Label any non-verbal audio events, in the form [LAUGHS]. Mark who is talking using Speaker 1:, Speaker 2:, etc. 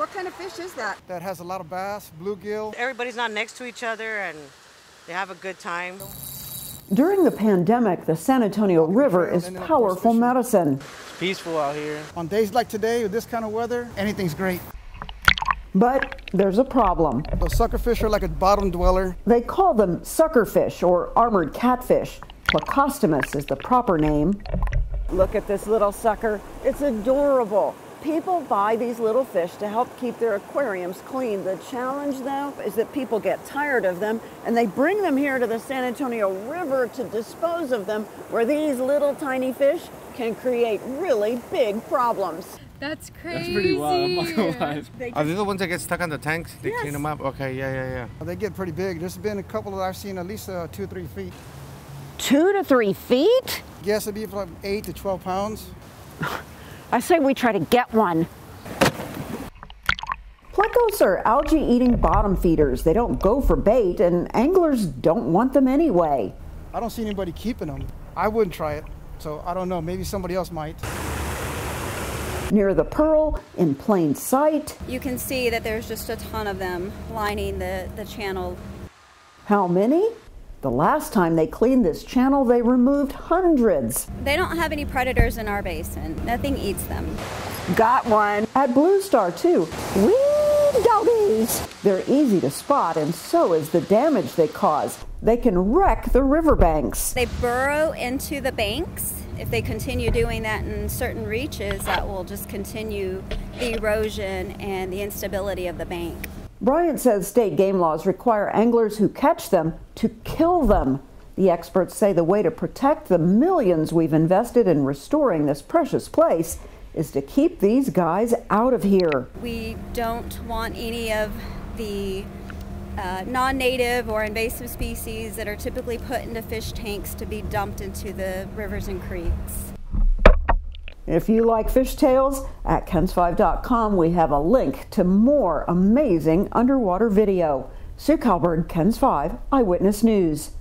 Speaker 1: What kind of fish is that?
Speaker 2: That has a lot of bass, bluegill.
Speaker 3: Everybody's not next to each other and they have a good time.
Speaker 4: During the pandemic, the San Antonio River is
Speaker 2: And then, of course,
Speaker 4: powerful
Speaker 2: fishing.
Speaker 4: medicine.
Speaker 5: Peaceful out here.
Speaker 2: On days like today with this kind of weather, anything's great.
Speaker 4: But there's a problem.
Speaker 2: Those suckerfish are like a bottom dweller.
Speaker 4: They call them suckerfish or armored catfish. Plecostomus is the proper name. Look at this little sucker. It's adorable. People buy these little fish to help keep their aquariums clean. The challenge, though, is that people get tired of them and they bring them here to the San Antonio River to dispose of them, where these little tiny fish can create really big problems.
Speaker 6: That's crazy.
Speaker 5: That's pretty wild. I'm not gonna lie.
Speaker 7: Are they the ones that get stuck on the tanks? They
Speaker 4: Yes.
Speaker 7: clean them up? Okay, yeah, yeah, yeah.
Speaker 2: They get pretty big. There's been a couple that I've seen at least uh, two, three feet.
Speaker 4: Two to three feet?
Speaker 2: Guess it'd be from eight to 12 pounds. [LAUGHS]
Speaker 4: I say we try to get one. Plecos are algae eating bottom feeders. They don't go for bait, and anglers don't want them anyway.
Speaker 2: I don't see anybody keeping them. I wouldn't try it. So I don't know. Maybe somebody else might.
Speaker 4: Near the Pearl, in plain sight,
Speaker 8: You can see that there's just a ton of them lining the, the channel.
Speaker 4: how many? The last time they cleaned this channel, they removed hundreds.
Speaker 8: They don't have any predators in our basin. Nothing eats them.
Speaker 4: Got one. At Blue Star, too. Wee doggies! They're easy to spot, and so is the damage they cause. They can wreck the riverbanks.
Speaker 8: They burrow into the banks. If they continue doing that in certain reaches, that will just continue the erosion and the instability of the bank.
Speaker 4: Bryant says state game laws require anglers who catch them to kill them. The experts say the way to protect the millions we've invested in restoring this precious place is to keep these guys out of here.
Speaker 8: We don't want any of the uh, non native or invasive species that are typically put into fish tanks to be dumped into the rivers and creeks.
Speaker 4: If you like fish tales, at KENS5.com we have a link to more amazing underwater video. Sue Calberg, KENS 5 Eyewitness News.